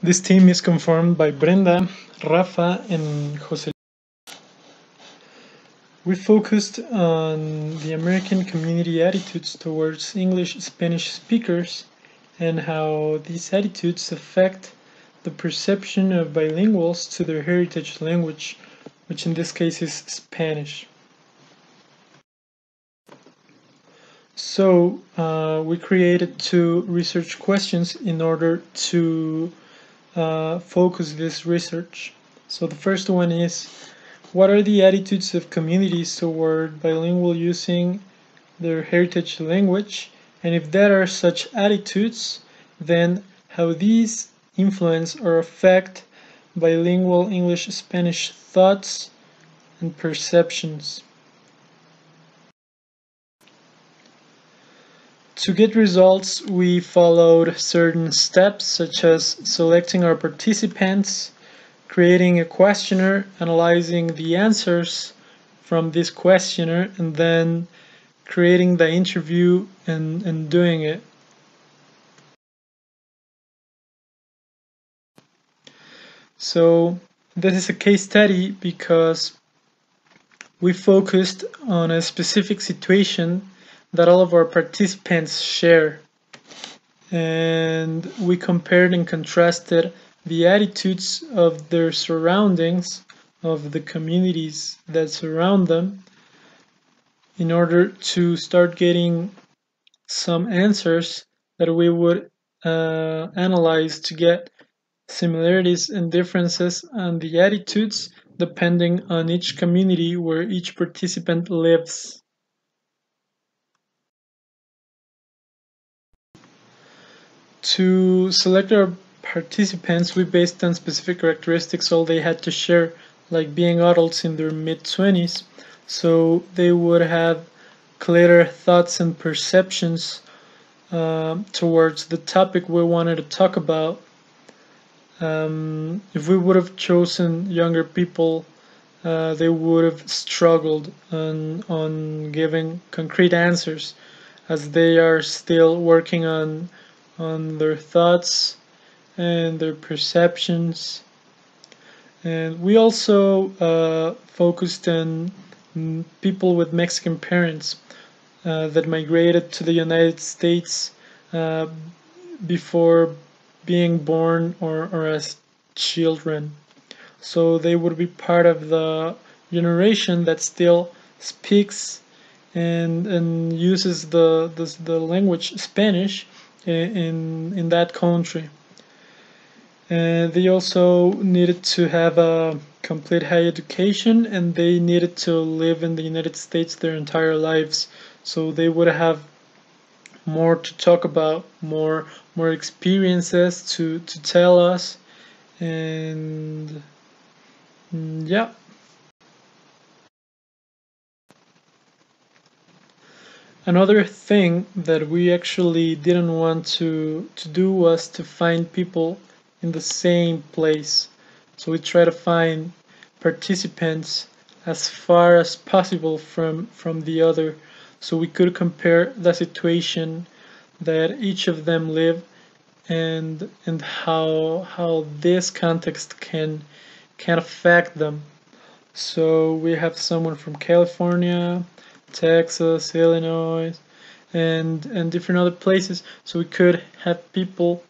This team is conformed by Brenda, Rafa, and Jose. We focused on the American community attitudes towards English Spanish speakers and how these attitudes affect the perception of bilinguals to their heritage language, which in this case is Spanish. So uh, we created two research questions in order to uh, focus this research. So the first one is, what are the attitudes of communities toward bilingual using their heritage language? And if there are such attitudes, then how these influence or affect bilingual English-Spanish thoughts and perceptions. To get results, we followed certain steps such as selecting our participants, creating a questionnaire, analyzing the answers from this questionnaire, and then creating the interview and, and doing it. So this is a case study because we focused on a specific situation that all of our participants share. And we compared and contrasted the attitudes of their surroundings, of the communities that surround them, in order to start getting some answers that we would uh, analyze to get similarities and differences on the attitudes depending on each community where each participant lives. To select our participants, we based on specific characteristics all they had to share, like being adults in their mid-20s, so they would have clearer thoughts and perceptions uh, towards the topic we wanted to talk about. Um, if we would have chosen younger people, uh, they would have struggled on, on giving concrete answers as they are still working on on their thoughts and their perceptions. And we also uh, focused on people with Mexican parents uh, that migrated to the United States uh, before being born or, or as children. So they would be part of the generation that still speaks and and uses the the, the language Spanish in in that country. And they also needed to have a complete high education and they needed to live in the United States their entire lives. So they would have more to talk about, more more experiences to, to tell us and mm, yeah. Another thing that we actually didn't want to, to do was to find people in the same place. So we try to find participants as far as possible from, from the other so we could compare the situation that each of them live and and how how this context can can affect them. So we have someone from California, Texas, Illinois, and and different other places. So we could have people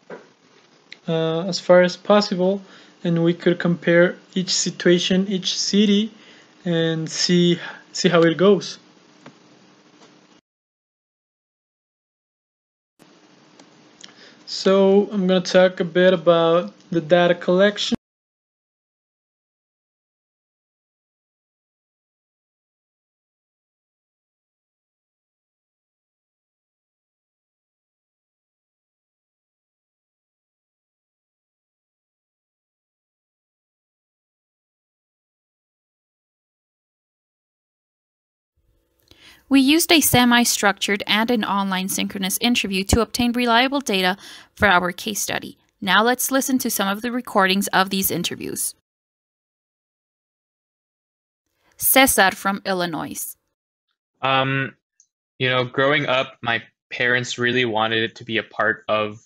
uh, as far as possible, and we could compare each situation, each city, and see see how it goes. So I'm going to talk a bit about the data collection. We used a semi-structured and an online synchronous interview to obtain reliable data for our case study. Now let's listen to some of the recordings of these interviews. Cesar from Illinois. Um, you know, growing up, my parents really wanted it to be a part of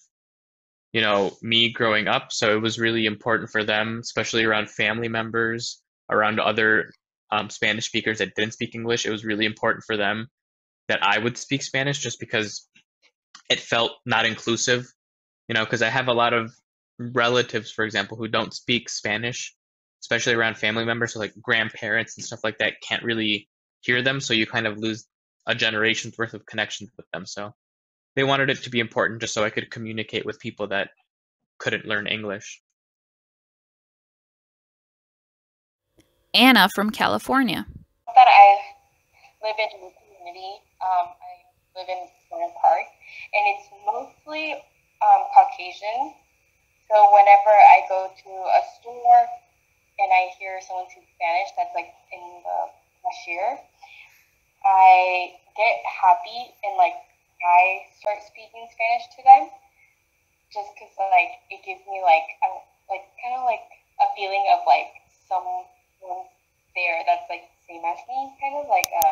you know, me growing up. So it was really important for them, especially around family members, around other um, Spanish speakers that didn't speak English. It was really important for them that I would speak Spanish just because it felt not inclusive, you know, because I have a lot of relatives, for example, who don't speak Spanish, especially around family members, so like grandparents and stuff like that can't really hear them. So you kind of lose a generation's worth of connections with them. So they wanted it to be important just so I could communicate with people that couldn't learn English. Anna from California. That I live in a community. Um, I live in Corner Park, and it's mostly um, Caucasian. So whenever I go to a store and I hear someone speak Spanish that's like in the cashier, I get happy and like I start speaking Spanish to them, just because like it gives me like a, like kind of like a feeling of like there that's like same as me, kind of like a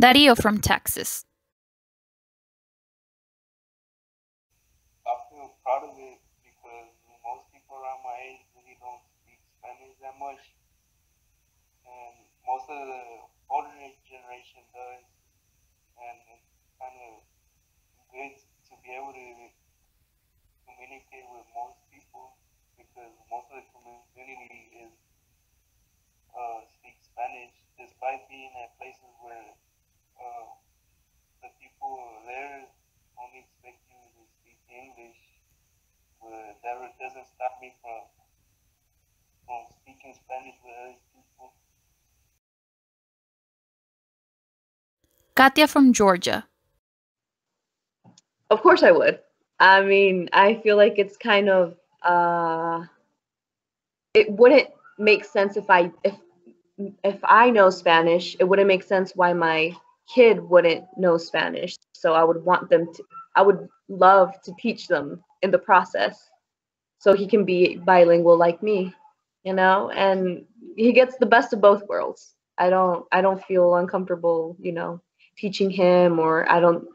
Dario from Texas. I feel proud of it because most people around my age really don't speak Spanish that much. And most of the older generation does. And it's kind of good to be able to communicate with most people because most of the community is uh, speaks Spanish despite being at places where people there only expect you to speak English, but that doesn't stop me from from speaking Spanish with other people. Katia from Georgia. Of course I would. I mean, I feel like it's kind of uh it wouldn't make sense if I if if I know Spanish, it wouldn't make sense why my kid wouldn't know Spanish. So I would want them to, I would love to teach them in the process so he can be bilingual like me, you know, and he gets the best of both worlds. I don't, I don't feel uncomfortable, you know, teaching him or I don't,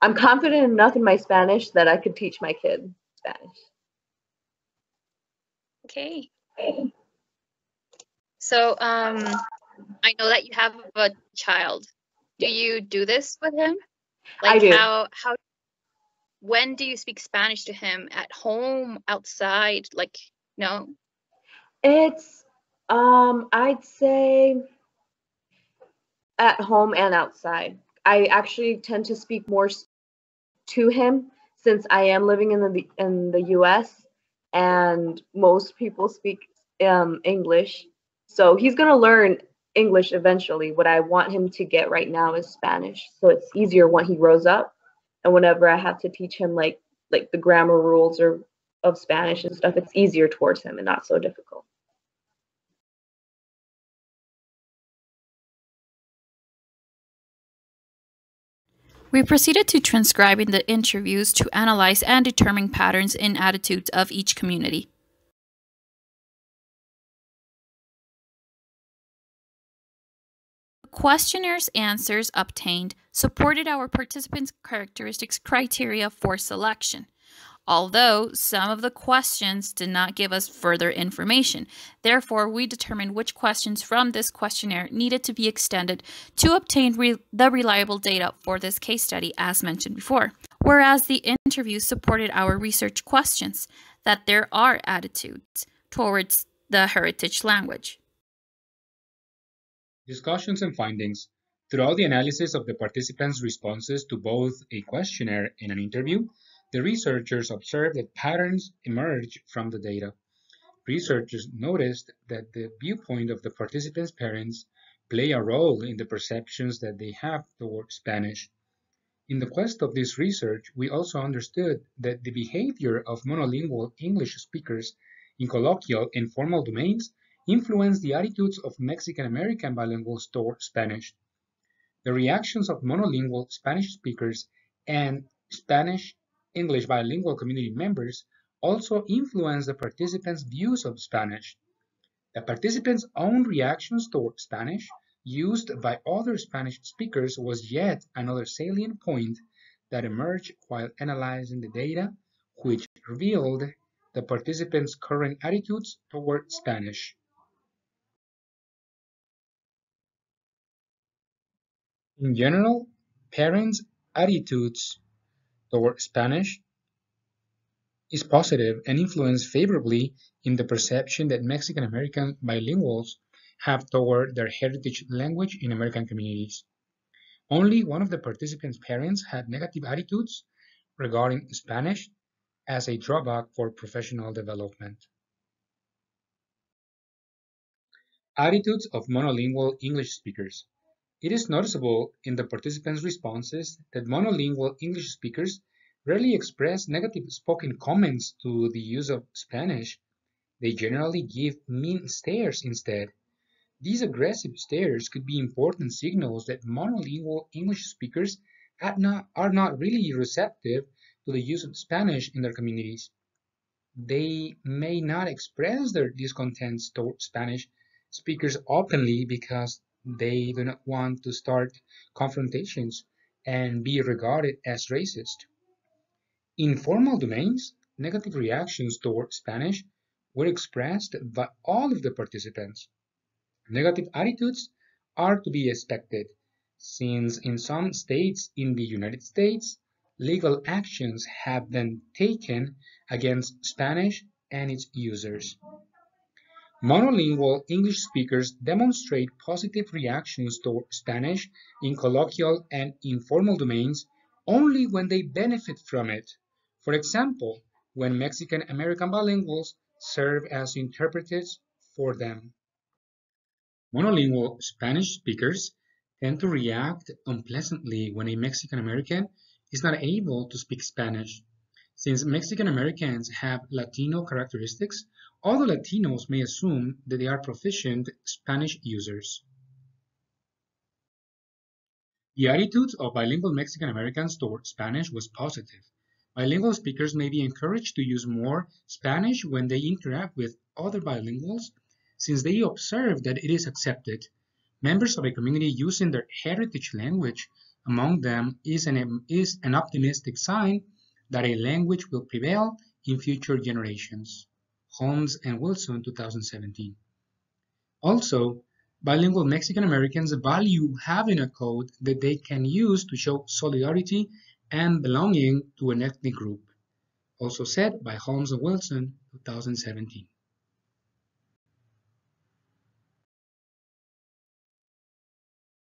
I'm confident enough in my Spanish that I could teach my kid Spanish. Okay. So, um, I know that you have a child do you do this with him? Like I do. How how when do you speak Spanish to him? At home, outside? Like no. It's um I'd say at home and outside. I actually tend to speak more to him since I am living in the in the US and most people speak um, English. So he's going to learn English eventually. What I want him to get right now is Spanish. So it's easier when he grows up. And whenever I have to teach him like like the grammar rules or of Spanish and stuff, it's easier towards him and not so difficult. We proceeded to transcribing the interviews to analyze and determine patterns in attitudes of each community. Questionnaires answers obtained supported our participants' characteristics criteria for selection. Although some of the questions did not give us further information, therefore, we determined which questions from this questionnaire needed to be extended to obtain re the reliable data for this case study, as mentioned before. Whereas the interview supported our research questions that there are attitudes towards the heritage language discussions and findings. Throughout the analysis of the participants' responses to both a questionnaire and an interview, the researchers observed that patterns emerged from the data. Researchers noticed that the viewpoint of the participants' parents play a role in the perceptions that they have toward Spanish. In the quest of this research, we also understood that the behavior of monolingual English speakers in colloquial and formal domains influenced the attitudes of Mexican American bilinguals toward Spanish. The reactions of monolingual Spanish speakers and Spanish English bilingual community members also influenced the participants' views of Spanish. The participants' own reactions toward Spanish used by other Spanish speakers was yet another salient point that emerged while analyzing the data, which revealed the participants' current attitudes toward Spanish. In general, parents' attitudes toward Spanish is positive and influence favorably in the perception that Mexican American bilinguals have toward their heritage language in American communities. Only one of the participants' parents had negative attitudes regarding Spanish as a drawback for professional development. Attitudes of monolingual English speakers. It is noticeable in the participants' responses that monolingual English speakers rarely express negative spoken comments to the use of Spanish. They generally give mean stares instead. These aggressive stares could be important signals that monolingual English speakers are not, are not really receptive to the use of Spanish in their communities. They may not express their discontents toward Spanish speakers openly because they do not want to start confrontations and be regarded as racist. In formal domains, negative reactions toward Spanish were expressed by all of the participants. Negative attitudes are to be expected, since in some states in the United States, legal actions have been taken against Spanish and its users. Monolingual English speakers demonstrate positive reactions toward Spanish in colloquial and informal domains only when they benefit from it. For example, when Mexican American bilinguals serve as interpreters for them. Monolingual Spanish speakers tend to react unpleasantly when a Mexican American is not able to speak Spanish. Since Mexican Americans have Latino characteristics, other Latinos may assume that they are proficient Spanish users. The attitude of bilingual Mexican Americans toward Spanish was positive. Bilingual speakers may be encouraged to use more Spanish when they interact with other bilinguals since they observe that it is accepted. Members of a community using their heritage language among them is an, is an optimistic sign that a language will prevail in future generations. Holmes and Wilson, 2017. Also, bilingual Mexican Americans value having a code that they can use to show solidarity and belonging to an ethnic group. Also said by Holmes and Wilson, 2017.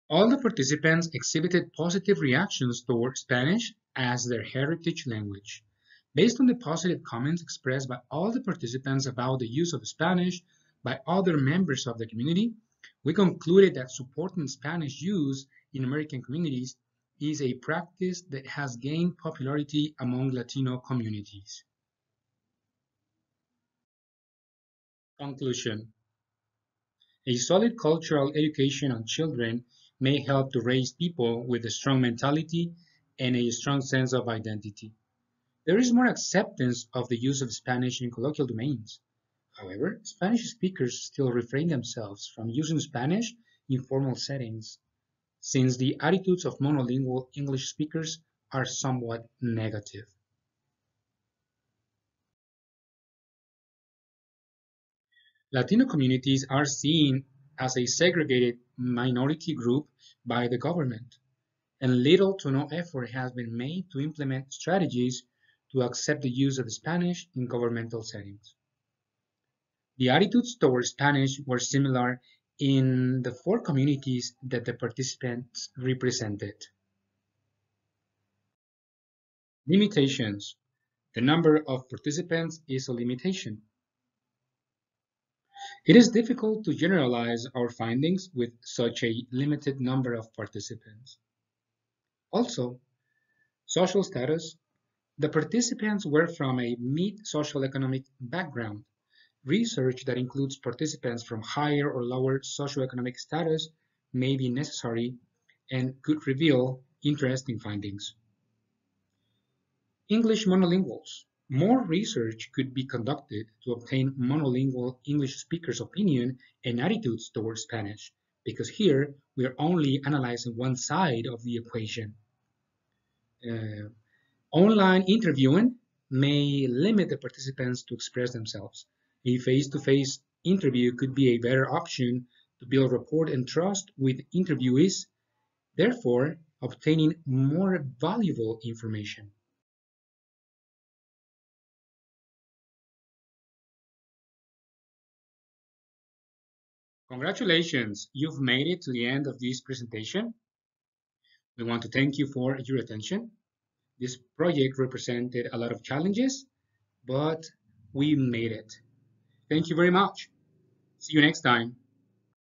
All the participants exhibited positive reactions toward Spanish as their heritage language. Based on the positive comments expressed by all the participants about the use of Spanish by other members of the community, we concluded that supporting Spanish use in American communities is a practice that has gained popularity among Latino communities. Conclusion A solid cultural education on children may help to raise people with a strong mentality and a strong sense of identity. There is more acceptance of the use of Spanish in colloquial domains. However, Spanish speakers still refrain themselves from using Spanish in formal settings, since the attitudes of monolingual English speakers are somewhat negative. Latino communities are seen as a segregated minority group by the government, and little to no effort has been made to implement strategies to accept the use of Spanish in governmental settings. The attitudes towards Spanish were similar in the four communities that the participants represented. Limitations. The number of participants is a limitation. It is difficult to generalize our findings with such a limited number of participants. Also, social status. The participants were from a mid-social economic background. Research that includes participants from higher or lower socioeconomic status may be necessary and could reveal interesting findings. English monolinguals. More research could be conducted to obtain monolingual English speakers' opinion and attitudes towards Spanish, because here we are only analyzing one side of the equation. Uh, online interviewing may limit the participants to express themselves. A face-to-face -face interview could be a better option to build rapport and trust with interviewees, therefore obtaining more valuable information. Congratulations, you've made it to the end of this presentation. We want to thank you for your attention. This project represented a lot of challenges, but we made it. Thank you very much. See you next time.